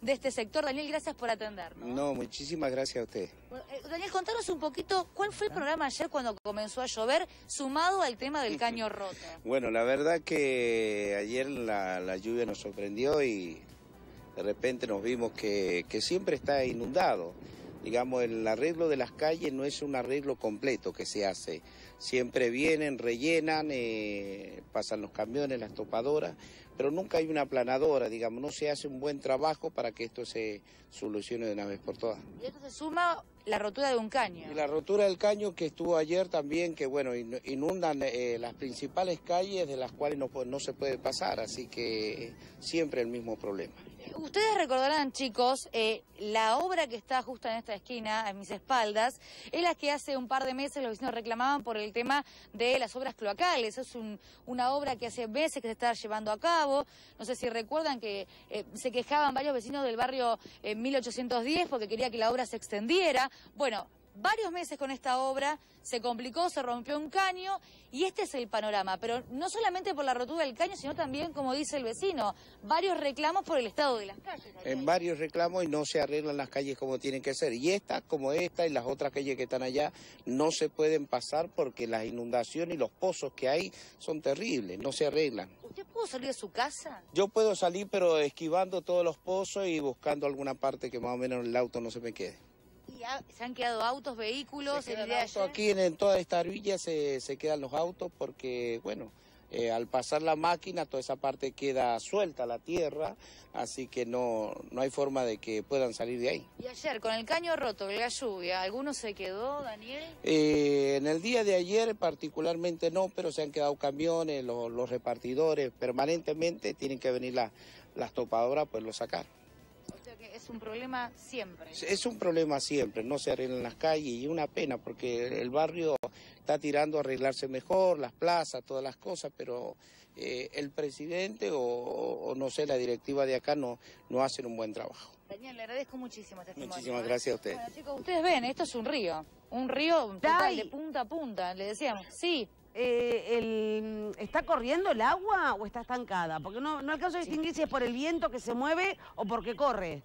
de este sector. Daniel, gracias por atendernos. No, muchísimas gracias a usted. Eh, Daniel, contanos un poquito cuál fue el programa ayer cuando comenzó a llover, sumado al tema del caño roto. Bueno, la verdad que ayer la, la lluvia nos sorprendió y de repente nos vimos que, que siempre está inundado. Digamos, el arreglo de las calles no es un arreglo completo que se hace. Siempre vienen, rellenan, eh, pasan los camiones, las topadoras, pero nunca hay una aplanadora, digamos, no se hace un buen trabajo para que esto se solucione de una vez por todas. Y esto se suma la rotura de un caño. Y la rotura del caño que estuvo ayer también, que bueno, in- inundan eh, las principales calles de las cuales no, pu- no se puede pasar, así que siempre el mismo problema. Ustedes recordarán, chicos, eh, la obra que está justo en esta esquina, a mis espaldas, es la que hace un par de meses los vecinos reclamaban por el tema de las obras cloacales. Es un- una obra que hace meses que se está llevando a cabo. No sé si recuerdan que eh, se quejaban varios vecinos del barrio eh, 1810 porque quería que la obra se extendiera. Bueno, varios meses con esta obra, se complicó, se rompió un caño y este es el panorama. Pero no solamente por la rotura del caño, sino también, como dice el vecino, varios reclamos por el estado de las calles. En varios reclamos y no se arreglan las calles como tienen que ser. Y esta, como esta y las otras calles que están allá, no se pueden pasar porque las inundaciones y los pozos que hay son terribles, no se arreglan. ¿Usted pudo salir de su casa? Yo puedo salir pero esquivando todos los pozos y buscando alguna parte que más o menos el auto no se me quede. ¿Y ha- se han quedado autos, vehículos? Se el día autos aquí en, en toda esta villa se, se quedan los autos porque, bueno, eh, al pasar la máquina toda esa parte queda suelta la tierra, así que no, no hay forma de que puedan salir de ahí. Y ayer, con el caño roto, la lluvia, ¿alguno se quedó, Daniel? Eh, en el día de ayer particularmente no, pero se han quedado camiones, los, los repartidores permanentemente tienen que venir la- las topadoras, pues lo sacar. Que es un problema siempre. Es- un problema siempre, no se arreglan las calles y una pena porque el barrio está tirando a arreglarse mejor, las plazas, todas las cosas, pero eh, el presidente o, o no sé, la directiva de acá no, no hacen un buen trabajo. Daniel, le agradezco muchísimo este testimonio. Muchísimas ¿eh? gracias a usted. Bueno, chicos, ustedes ven, esto es un río. Un río total, de punta a punta, le decíamos. Sí, Eh, el- ¿Está corriendo el agua o está estancada? Porque no, no alcanzo a distinguir si es por el viento que se mueve o porque corre.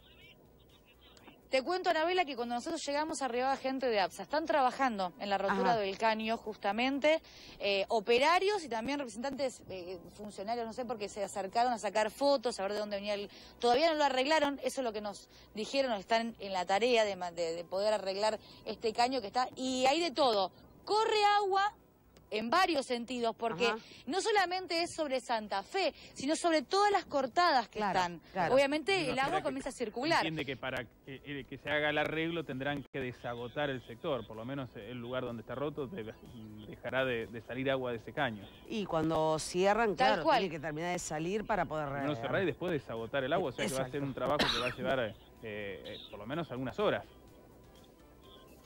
Te cuento, Anabela, que cuando nosotros llegamos arribaba gente de APSA. Están trabajando en la rotura Ajá. del caño, justamente, eh, operarios y también representantes eh, funcionarios, no sé, porque se acercaron a sacar fotos, a ver de dónde venía el... Todavía no lo arreglaron, eso es lo que nos dijeron, están en la tarea de, de- de poder arreglar este caño que está... Y hay de todo, corre agua en varios sentidos, porque Ajá. no solamente es sobre Santa Fe, sino sobre todas las cortadas que Claro, están. claro. Obviamente Me el agua que comienza a circular. Entiende que para que, eh, que se haga el arreglo tendrán que desagotar el sector, por lo menos el lugar donde está roto de- dejará de, de salir agua de ese caño. Y cuando cierran, Tal claro, cual. tiene que terminar de salir para poder... No cerrar y después desagotar el agua, o sea que va a ser un trabajo que va a llevar eh, eh, por lo menos algunas horas.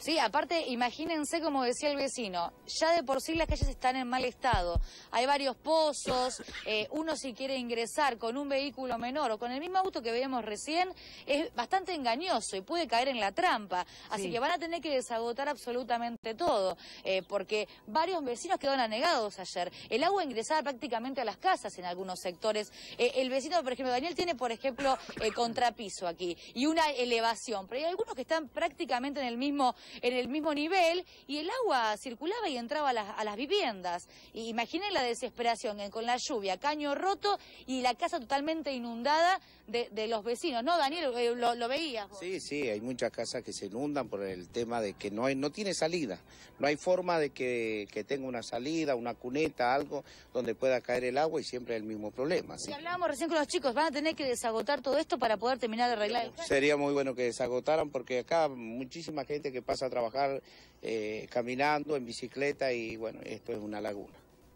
Sí, aparte, imagínense, como decía el vecino, ya de por sí las calles están en mal estado. Hay varios pozos, eh, uno si quiere ingresar con un vehículo menor o con el mismo auto que veíamos recién, es bastante engañoso y puede caer en la trampa. Así Sí. que van a tener que desagotar absolutamente todo, eh, porque varios vecinos quedaron anegados ayer. El agua ingresaba prácticamente a las casas en algunos sectores. Eh, el vecino, por ejemplo, Daniel tiene, por ejemplo, eh, contrapiso aquí y una elevación, pero hay algunos que están prácticamente en el mismo en el mismo nivel y el agua circulaba y entraba a las, a las viviendas. Y imaginen la desesperación con la lluvia, caño roto y la casa totalmente inundada de, de los vecinos. ¿No, Daniel? Eh, lo, lo veías. vos. Sí, sí, hay muchas casas que se inundan por el tema de que no hay, no tiene salida. No hay forma de que, que tenga una salida, una cuneta, algo donde pueda caer el agua y siempre el mismo problema. Y ¿sí? hablábamos recién con los chicos, van a tener que desagotar todo esto para poder terminar de arreglar el. Sería muy bueno que se agotaran porque acá muchísima gente que pasa a trabajar eh, caminando en bicicleta y bueno, esto es una laguna.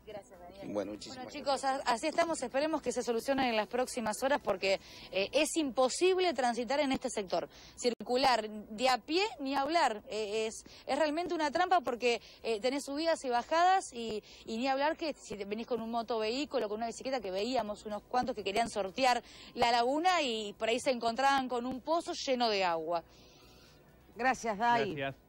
Gracias, Daniel. Bueno, Bueno, muchísimas chicos, a- así estamos. Esperemos que se solucione en las próximas horas porque eh, es imposible transitar en este sector. Circular de a pie ni hablar. Eh, es, es realmente una trampa porque eh, tenés subidas y bajadas y, y ni hablar que si venís con un motovehículo, con una bicicleta, que veíamos unos cuantos que querían sortear la laguna y por ahí se encontraban con un pozo lleno de agua. Gracias, Dai. Gracias.